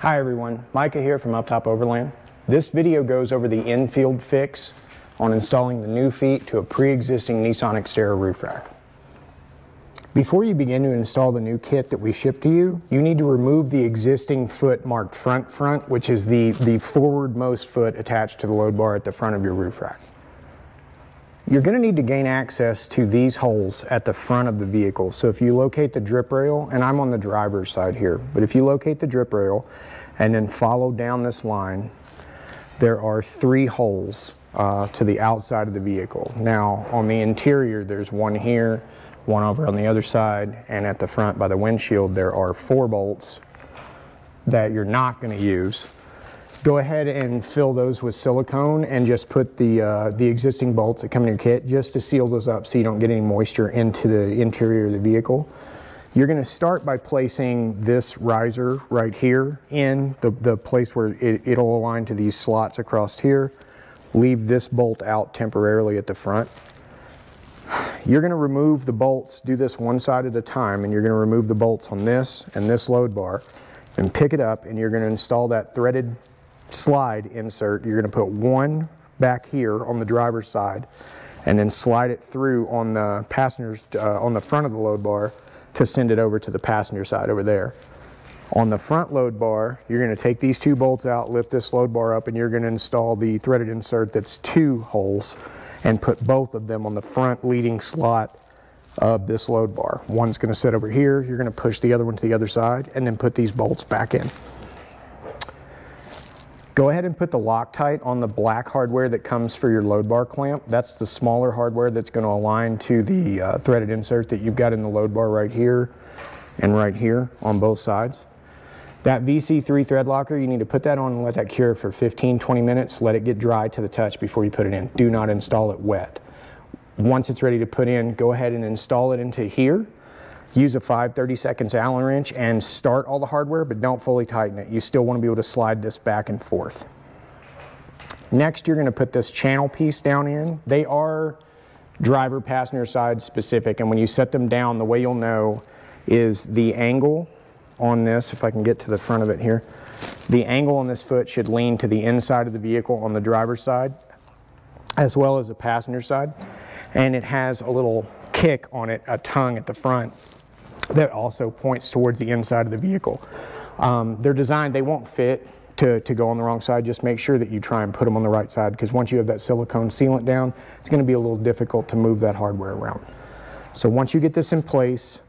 Hi everyone, Micah here from Uptop Overland. This video goes over the infield fix on installing the new feet to a pre-existing Nissan Xterra roof rack. Before you begin to install the new kit that we ship to you, you need to remove the existing foot marked front front, which is the, the forwardmost foot attached to the load bar at the front of your roof rack. You're going to need to gain access to these holes at the front of the vehicle. So if you locate the drip rail, and I'm on the driver's side here, but if you locate the drip rail and then follow down this line, there are three holes uh, to the outside of the vehicle. Now on the interior there's one here, one over on the other side, and at the front by the windshield there are four bolts that you're not going to use go ahead and fill those with silicone and just put the, uh, the existing bolts that come in your kit just to seal those up so you don't get any moisture into the interior of the vehicle. You're going to start by placing this riser right here in the, the place where it, it'll align to these slots across here. Leave this bolt out temporarily at the front. You're going to remove the bolts, do this one side at a time, and you're going to remove the bolts on this and this load bar and pick it up and you're going to install that threaded slide insert. You're going to put one back here on the driver's side and then slide it through on the passenger's uh, on the front of the load bar to send it over to the passenger side over there. On the front load bar, you're going to take these two bolts out, lift this load bar up, and you're going to install the threaded insert that's two holes and put both of them on the front leading slot of this load bar. One's going to sit over here, you're going to push the other one to the other side, and then put these bolts back in. Go ahead and put the Loctite on the black hardware that comes for your load bar clamp. That's the smaller hardware that's going to align to the uh, threaded insert that you've got in the load bar right here and right here on both sides. That VC3 thread locker, you need to put that on and let that cure for 15, 20 minutes. Let it get dry to the touch before you put it in. Do not install it wet. Once it's ready to put in, go ahead and install it into here use a 5 30 seconds Allen wrench and start all the hardware, but don't fully tighten it. You still want to be able to slide this back and forth. Next, you're going to put this channel piece down in. They are driver passenger side specific, and when you set them down, the way you'll know is the angle on this, if I can get to the front of it here, the angle on this foot should lean to the inside of the vehicle on the driver's side, as well as the passenger side. And it has a little kick on it, a tongue at the front that also points towards the inside of the vehicle. Um, they're designed, they won't fit to, to go on the wrong side. Just make sure that you try and put them on the right side because once you have that silicone sealant down, it's going to be a little difficult to move that hardware around. So once you get this in place,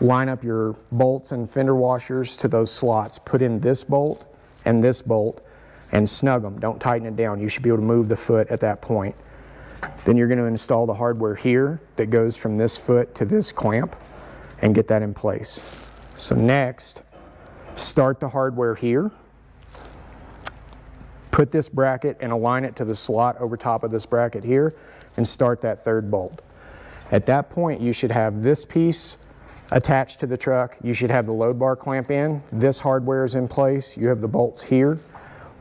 line up your bolts and fender washers to those slots. Put in this bolt and this bolt and snug them. Don't tighten it down. You should be able to move the foot at that point. Then you're going to install the hardware here that goes from this foot to this clamp and get that in place. So next, start the hardware here. Put this bracket and align it to the slot over top of this bracket here and start that third bolt. At that point, you should have this piece attached to the truck. You should have the load bar clamp in. This hardware is in place. You have the bolts here.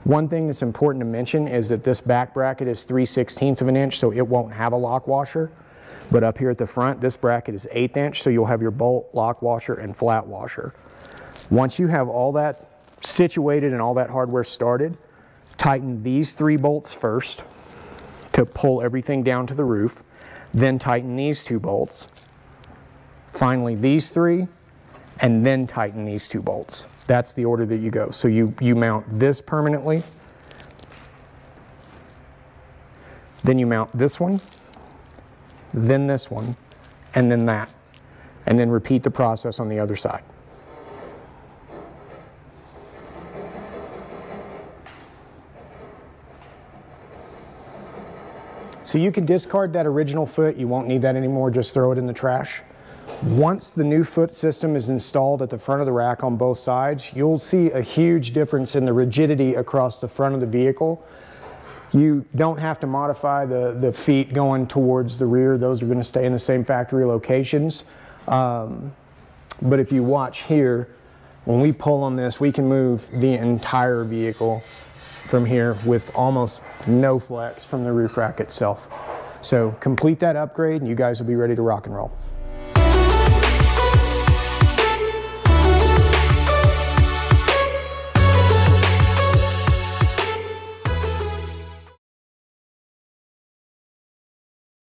One thing that's important to mention is that this back bracket is 3 16ths of an inch, so it won't have a lock washer. But up here at the front, this bracket is eighth inch, so you'll have your bolt, lock washer, and flat washer. Once you have all that situated and all that hardware started, tighten these three bolts first to pull everything down to the roof. Then tighten these two bolts. Finally, these three, and then tighten these two bolts. That's the order that you go. So you, you mount this permanently, then you mount this one, then this one, and then that. And then repeat the process on the other side. So you can discard that original foot. You won't need that anymore. Just throw it in the trash. Once the new foot system is installed at the front of the rack on both sides, you'll see a huge difference in the rigidity across the front of the vehicle you don't have to modify the, the feet going towards the rear. Those are going to stay in the same factory locations. Um, but if you watch here, when we pull on this, we can move the entire vehicle from here with almost no flex from the roof rack itself. So complete that upgrade and you guys will be ready to rock and roll.